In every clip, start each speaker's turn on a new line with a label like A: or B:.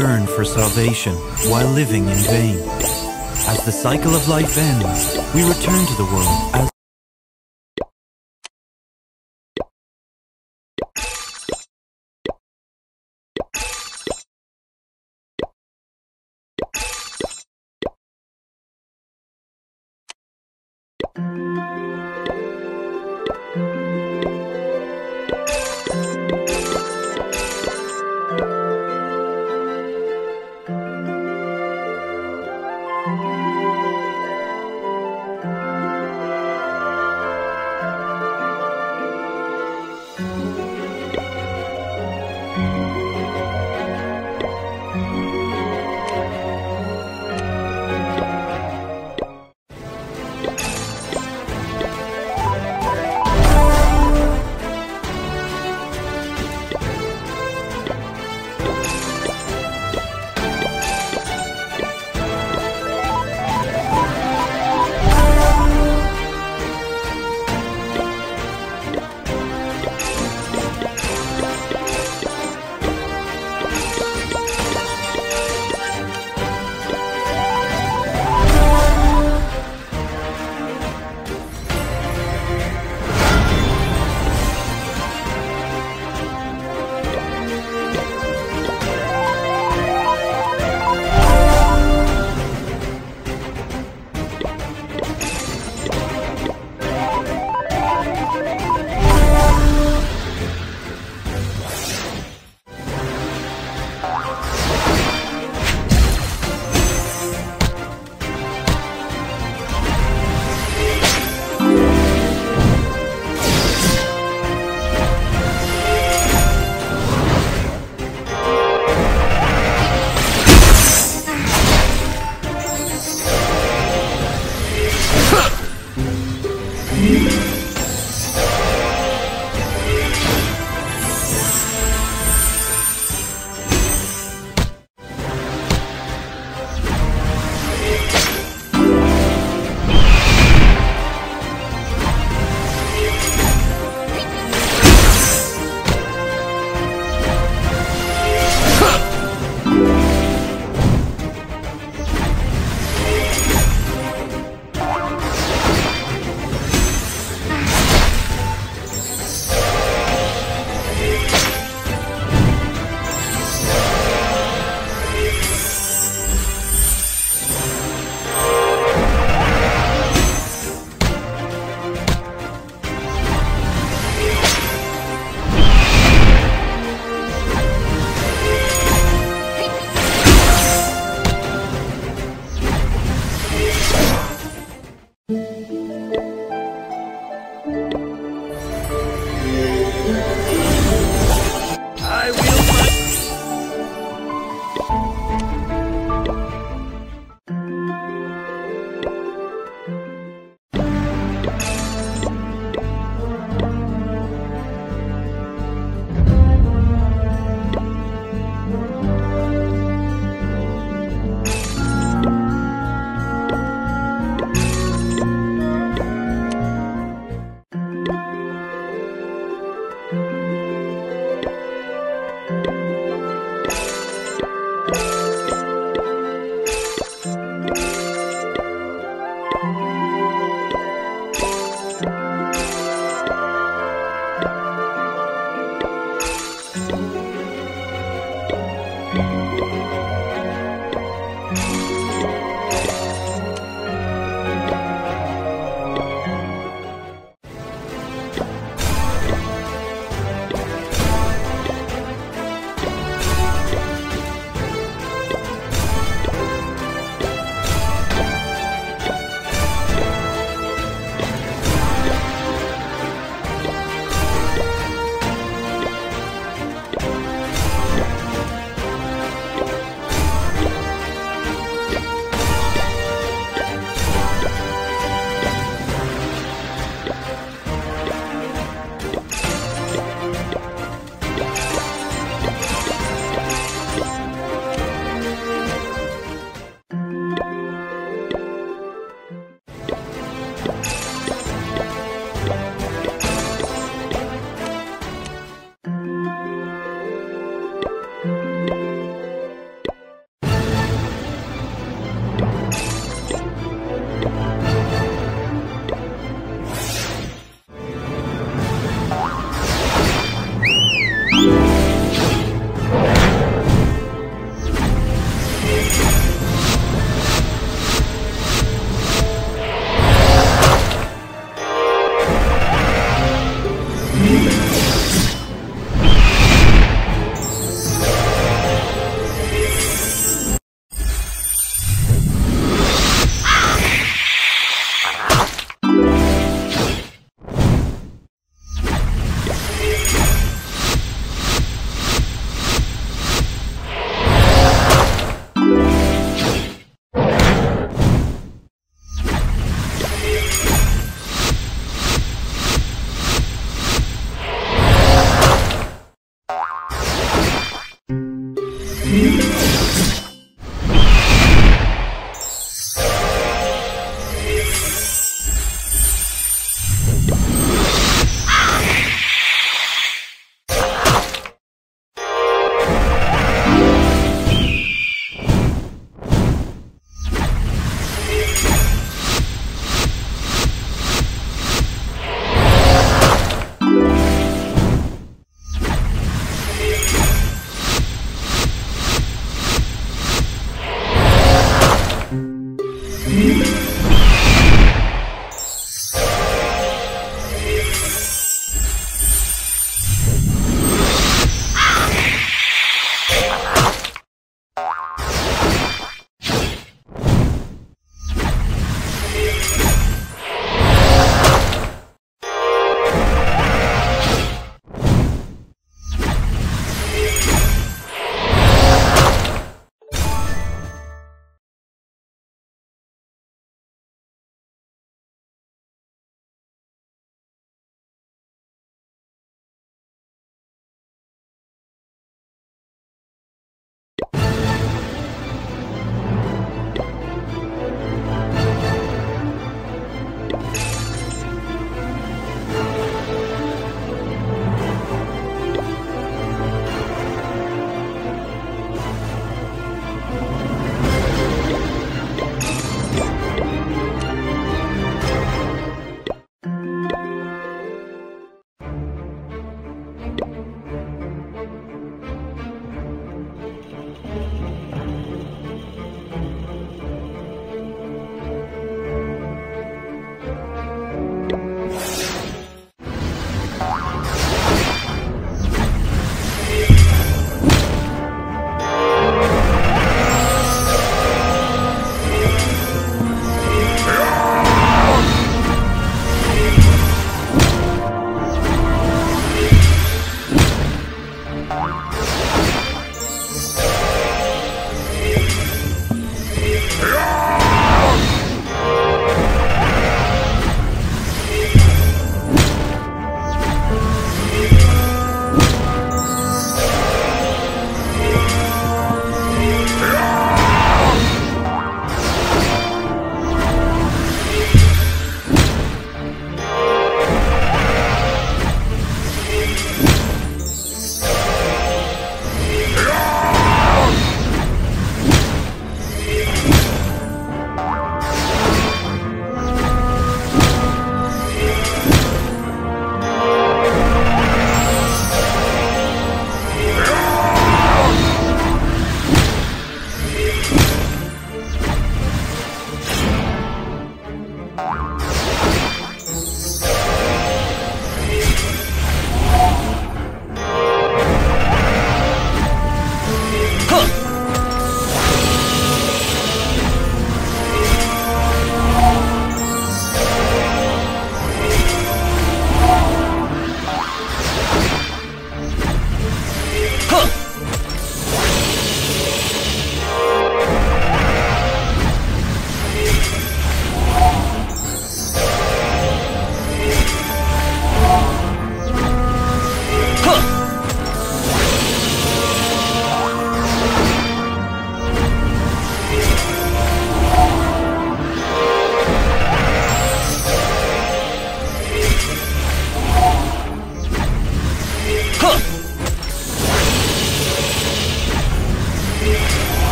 A: Yearn for salvation while living in vain. As the cycle of life ends, we return to the world as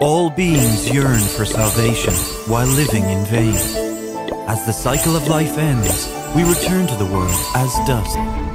A: All beings yearn for salvation while living in vain. As the cycle of life ends, we return to the world as dust.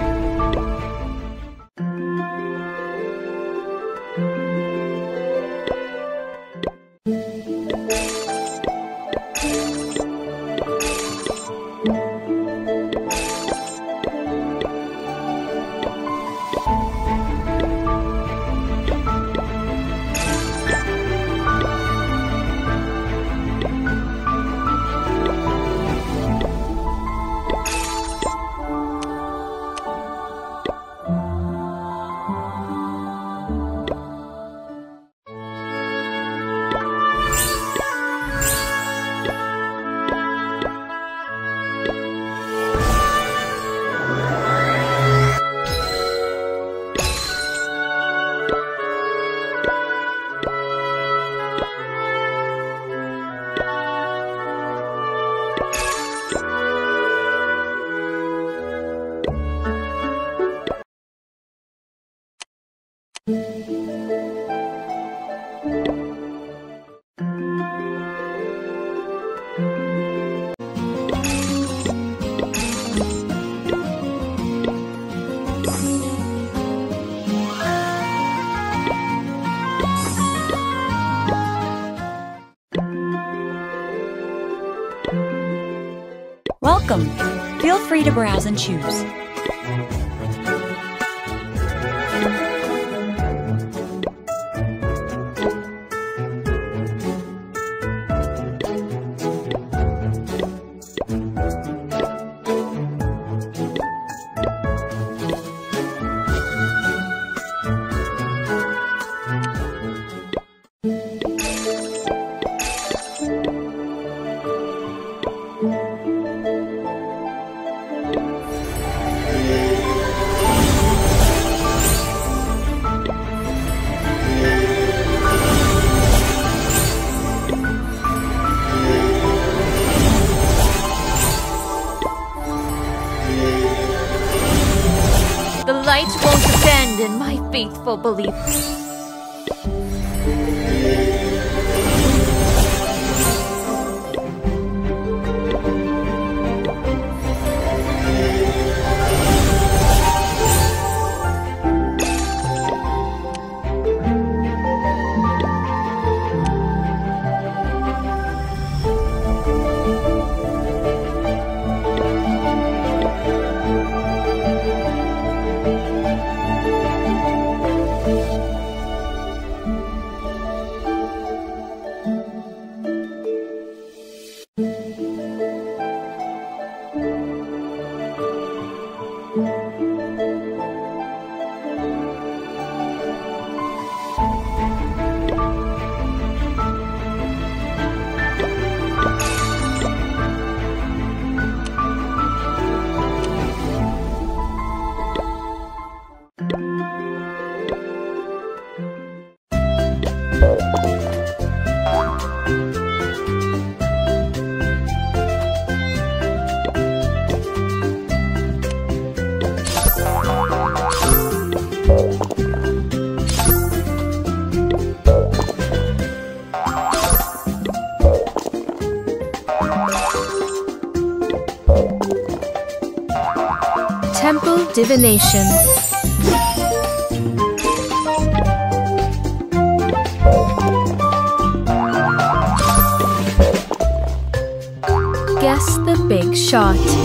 B: Browse and choose.
C: Abandon my faithful belief.
D: Divination. Guess the big shot.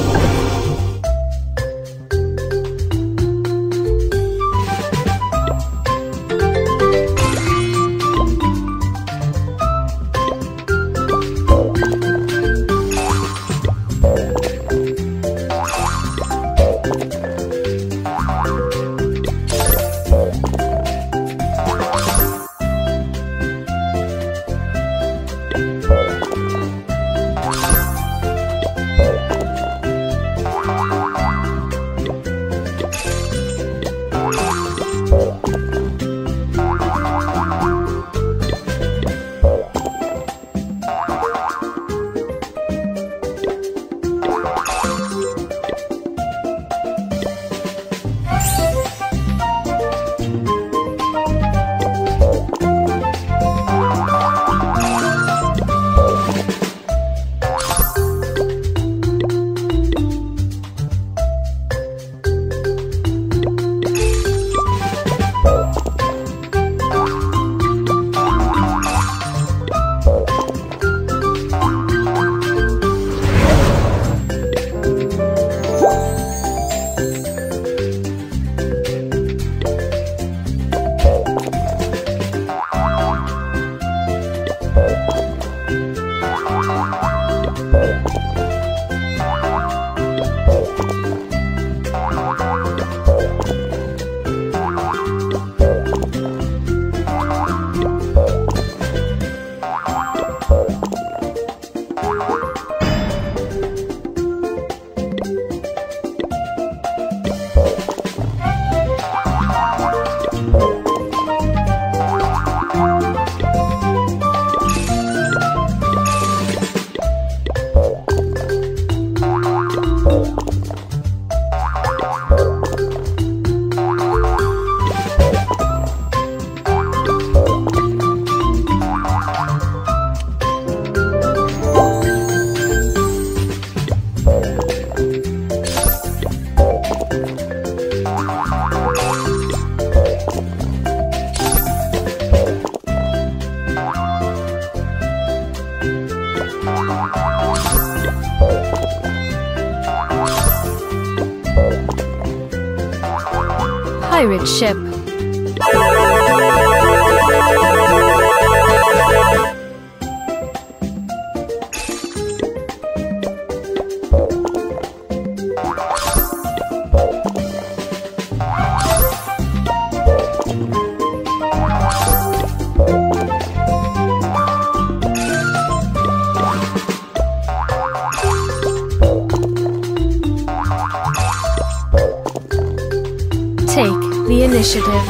D: take the initiative.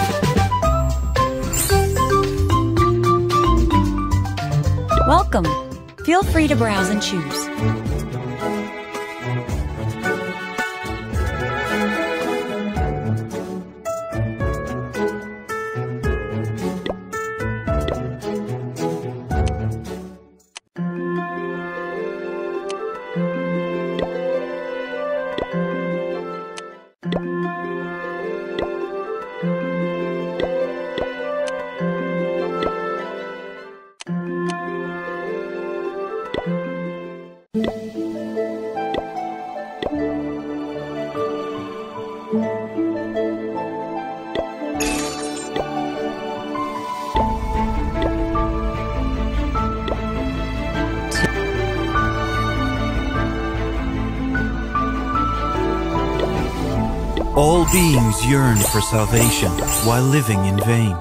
B: Welcome. Feel free to browse and choose.
E: beings yearn for salvation while living in vain.